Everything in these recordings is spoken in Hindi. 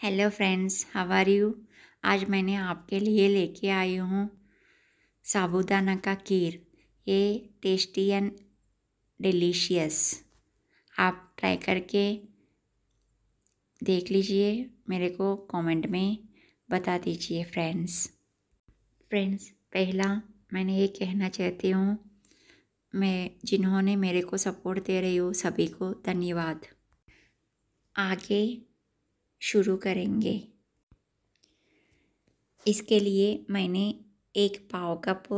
Hello friends how are you आज मैंने आपके लिए लेके आई हूँ साबूदाना का खीर। ये टेस्टी एंड डिलीशियस आप ट्राई करके देख लीजिए, मेरे को कमेंट में बता दीजिए फ्रेंड्स फ्रेंड्स पहला मैंने ये कहना चाहती हूँ, मैं, जिन्होंने मेरे को सपोर्ट दे रही हो, सभी को धन्यवाद। आगे शुरू करेंगे। इसके लिए मैंने एक पाव कप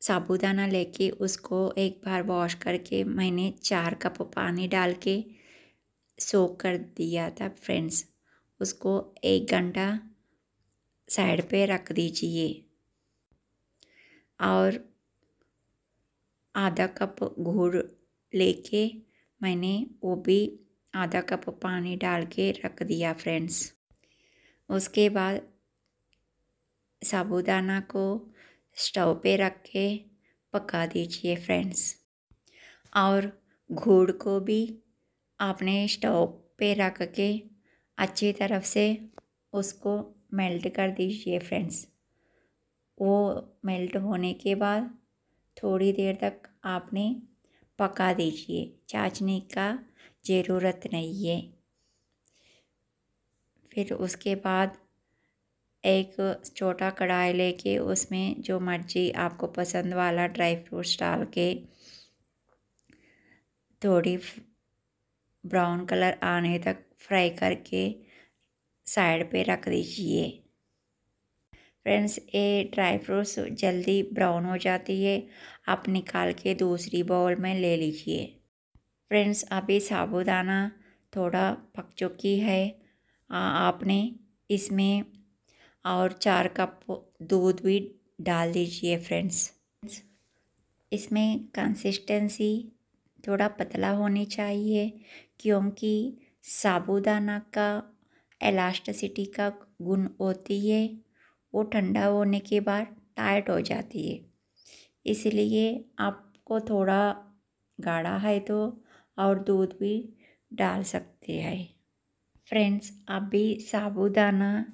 साबुदाना लेके उसको एक बार वॉश करके मैंने चार कप पानी डाल के सोक कर दिया था फ्रेंड्स उसको एक घंटा साइड पे रख दीजिए। और आधा कप गुड़ लेके मैंने वो भी आधा कप पानी डाल के रख दिया फ्रेंड्स उसके बाद साबुदाना को स्टोव पे रख के पका दीजिए फ्रेंड्स और गुड़ को भी आपने स्टोव पे रख के अच्छी तरफ़ से उसको मेल्ट कर दीजिए फ्रेंड्स वो मेल्ट होने के बाद थोड़ी देर तक आपने पका दीजिए। चाशनी का ज़रूरत नहीं है। फिर उसके बाद एक छोटा कढ़ाई लेके उसमें जो मर्ज़ी आपको पसंद वाला ड्राई फ्रूट्स डाल के थोड़ी ब्राउन कलर आने तक फ्राई करके साइड पे रख दीजिए। फ्रेंड्स, ये ड्राई फ्रूट्स जल्दी ब्राउन हो जाती है। आप निकाल के दूसरी बाउल में ले लीजिए। फ्रेंड्स अभी साबुदाना थोड़ा पक चुकी है। आ, आपने इसमें और चार कप दूध भी डाल दीजिए फ्रेंड्स। इसमें कंसिस्टेंसी थोड़ा पतला होनी चाहिए क्योंकि साबुदाना का एलास्टिसिटी का गुण होती है वो ठंडा होने के बाद टाइट हो जाती है। इसलिए आपको थोड़ा गाढ़ा है तो और दूध भी डाल सकते हैं। फ्रेंड्स अभी साबुदाना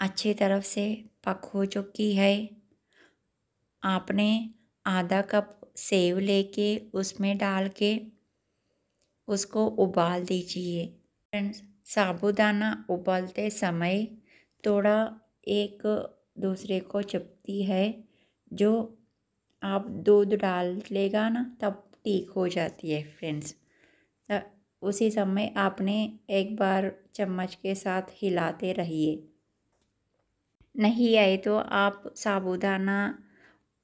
अच्छी तरफ़ से पक हो चुकी है। आपने आधा कप सेव लेके उसमें डाल के उसको उबाल दीजिए। फ्रेंड्स, साबुदाना उबालते समय थोड़ा एक दूसरे को चपती है। जो आप दूध डाल लेगा ना, तब ठीक हो जाती है फ्रेंड्स उसी समय आपने एक बार चम्मच के साथ हिलाते रहिए। नहीं आए तो आप साबुदाना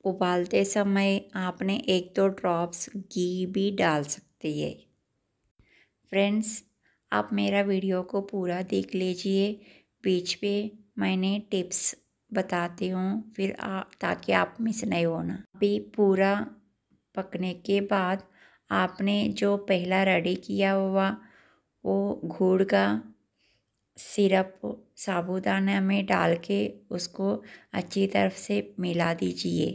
उबालते समय आपने एक दो ड्रॉप्स घी भी डाल सकते हैं। फ्रेंड्स आप मेरा वीडियो को पूरा देख लीजिए। बीच पे मैंने टिप्स बताती हूँ फिर आ, ताकि आप मिस नहीं होना। अभी पूरा पकने के बाद आपने जो पहला रेडी किया हुआ, वो गुड़ का सिरप, साबुदाना में डाल के उसको अच्छी तरफ़ से मिला दीजिए।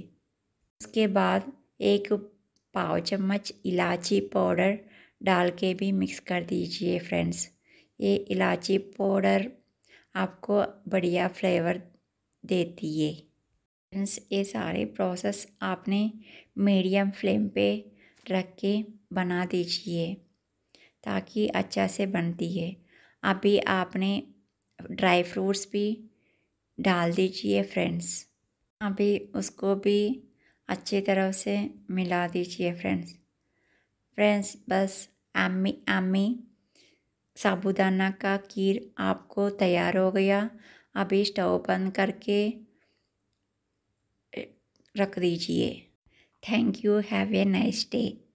उसके बाद एक पाव चम्मच इलायची पाउडर डाल के भी मिक्स कर दीजिए फ्रेंड्स। ये इलायची पाउडर आपको बढ़िया फ्लेवर देती है। फ्रेंड्स ये सारे प्रोसेस आपने मीडियम फ्लेम पे रख के बना दीजिए, ताकि अच्छा से बनती है। अभी आपने ड्राई फ्रूट्स भी डाल दीजिए फ्रेंड्स अभी उसको भी अच्छी तरह से मिला दीजिए फ्रेंड्स फ्रेंड्स बस आमी आमी, साबुदाना का खीर आपको तैयार हो गया। अभी स्टोव बंद करके रख दीजिए। Thank you have a nice day.